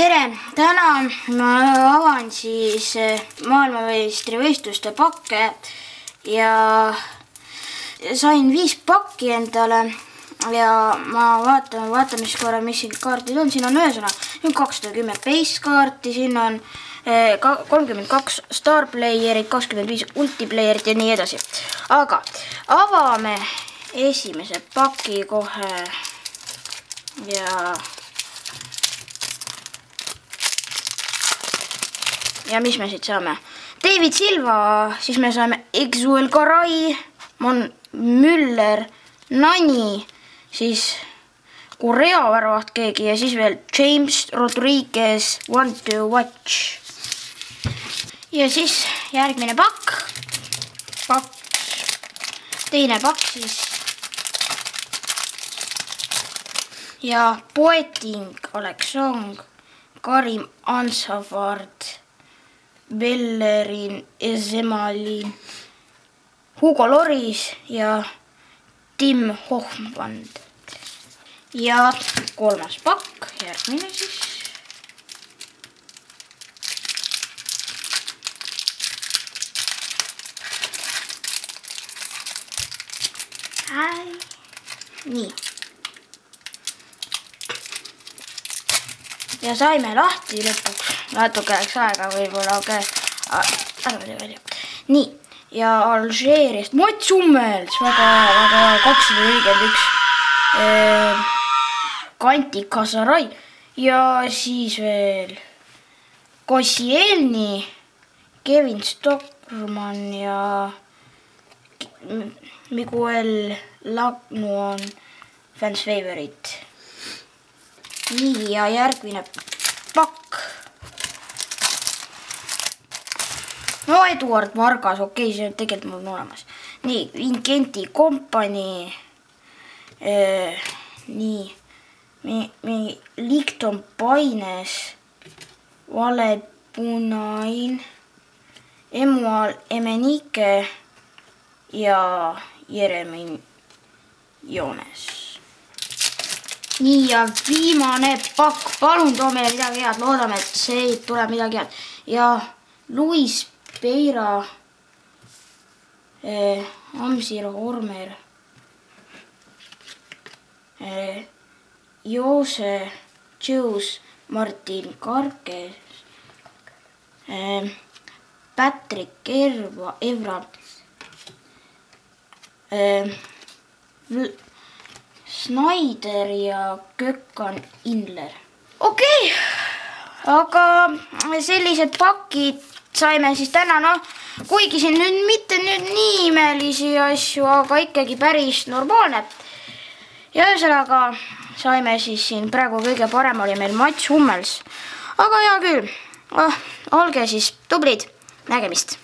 tere, täna ma avan siis eh, maailmameistrivõistluste pakke ja sain viis pakki endale ja ma vaatan, vaatan siis korra, mis siin kaardid on, siin on ühesõnaga, siin on kakssada kümme base kaarti, siin on eh, kolmkümmend kaks star player'it, kakskümmend viis ultiplayer'it ja nii edasi. aga avame esimese paki kohe. Ja ja mis me siit saame? David Silva, siis me saame Exuel Garay, Mon Müller, Nani, siis Korea väravat keegi ja siis veel James Rodriguez, One to Watch. ja siis järgmine pakk, pakk, teine pakk siis. ja Poeting, Aleksandr, Karim Ansavard Bellerin, Ezemalin, Hugo Loris ja Tim Hohmand. ja kolmas pakk, järgmine siis. nii. Ja saime lahti lõpuks natuke läks aega võib-olla, aga ära tee välja. nii, ja Alžeeriast Mats Hummels, väga, väga kakssada nelikümmend üks. Ehm, Kanti Kasarai ja siis veel Koscielny, Kevin Stockman ja Miguel Lagnu on fans favorite. Nii ja järgmine pakk. No Eduard Vargas, okei okay,, see on tegelikult mul olemas. nii, Vincenti kompanii nii, mi-, mi-, Licton Paines, Vale Punain, Emual Emenike. Ja Jeremi Joones. Nii ja viimane pakk, palun too meile midagi head, loodame, et see tuleb midagi head. Ja Luis Peira eh,, Amsir Ormer eh,, Joose Tšõus, Martin Karkes eh,, Patrick Erva, Evra eh,, Snyder ja Kökkan Inler. okei okay., aga sellised pakid saime siis täna, noh, kuigi siin nüüd mitte nüüd nii imelisi asju, aga ikkagi päris normaalne. ja ühesõnaga saime siis siin praegu kõige parem oli meil Mats Hummels. aga hea küll oh,, olge siis tublid, nägemist